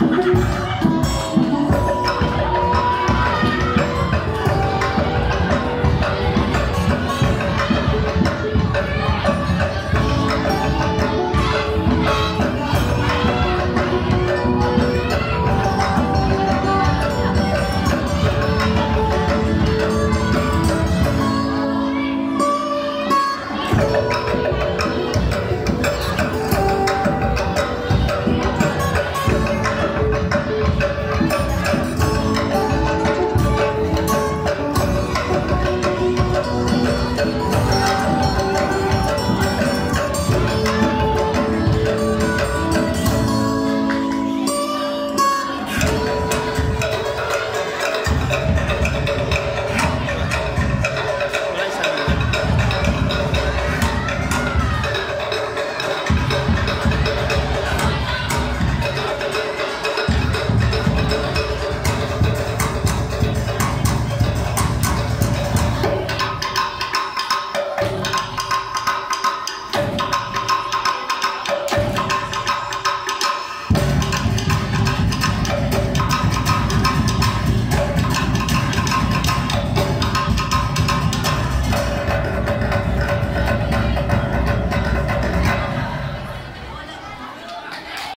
もう!